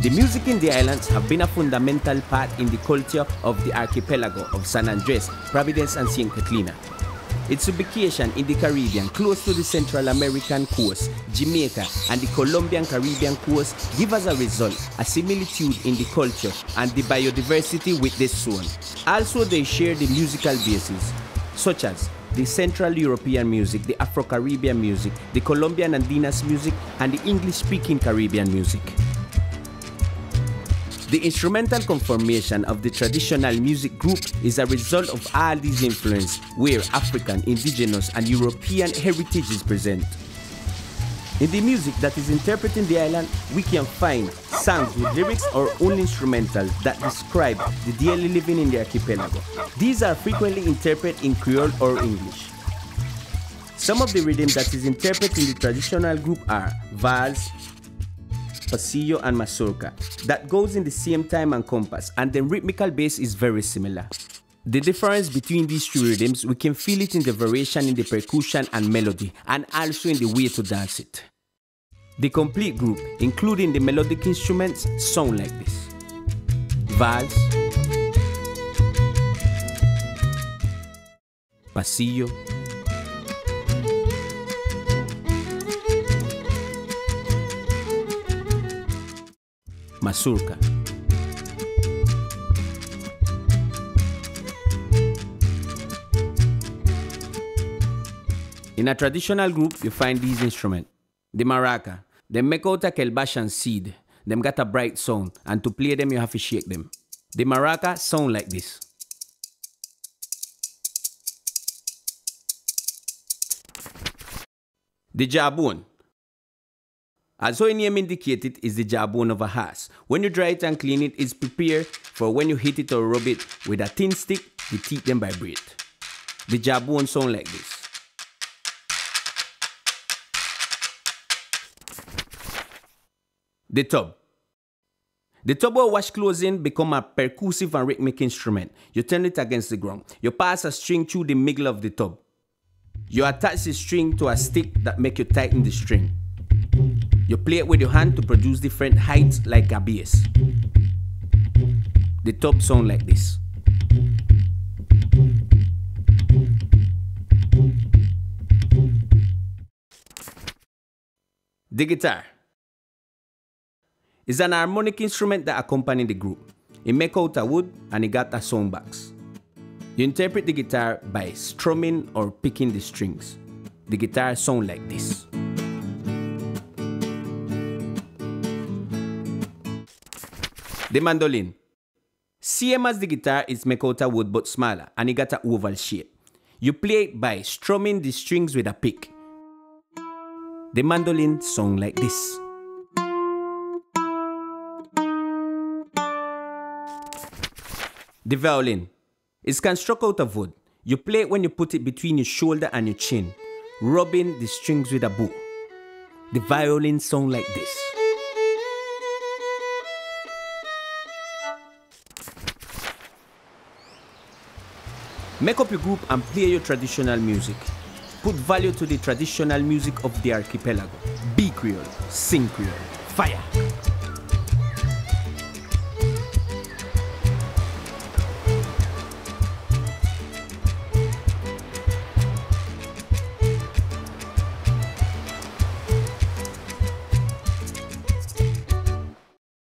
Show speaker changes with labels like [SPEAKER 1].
[SPEAKER 1] The music in the islands have been a fundamental part in the culture of the archipelago of San Andres, Providence and St. Catalina. Its ubication in the Caribbean, close to the Central American coast, Jamaica, and the Colombian Caribbean coast, give as a result a similitude in the culture and the biodiversity with this zone. Also, they share the musical basis, such as the Central European music, the Afro-Caribbean music, the Colombian Andinas music, and the English-speaking Caribbean music. The instrumental conformation of the traditional music group is a result of all these influences where African, indigenous, and European heritage is present. In the music that is interpreting the island, we can find songs with lyrics or only instrumentals that describe the daily living in the archipelago. These are frequently interpreted in Creole or English. Some of the rhythms that is interpreted in the traditional group are vals, pasillo, and mazurka. That goes in the same time and compass, and the rhythmical base is very similar. The difference between these two rhythms, we can feel it in the variation in the percussion and melody, and also in the way to dance it. The complete group, including the melodic instruments, sound like this. Vals, pasillo, In a traditional group, you find these instruments. The maraca. They make out a kelbashan seed. Them got a bright sound, and to play them, you have to shake them. The maraca sound like this. The jawbone. As how name indicated is the jawbone of a horse. When you dry it and clean it, it's prepared for when you hit it or rub it with a thin stick, the teeth then vibrate. The jawbone sound like this. The tub. The tub or wash clothes in become a percussive and rhythmic instrument. You turn it against the ground. You pass a string through the middle of the tub. You attach the string to a stick that make you tighten the string. You play it with your hand to produce different heights like a bass. The top sound like this. The guitar is an harmonic instrument that accompanies the group. It make out of wood and it got a sound box. You interpret the guitar by strumming or picking the strings. The guitar sound like this. The mandolin. Same as the guitar, it's of wood but smaller and it got an oval shape. You play it by strumming the strings with a pick. The mandolin sound like this. The violin is constructed out of wood. You play it when you put it between your shoulder and your chin, rubbing the strings with a bow. The violin sound like this. Make up your group and play your traditional music. Put value to the traditional music of the archipelago. Be Creole, sing Creole, fire!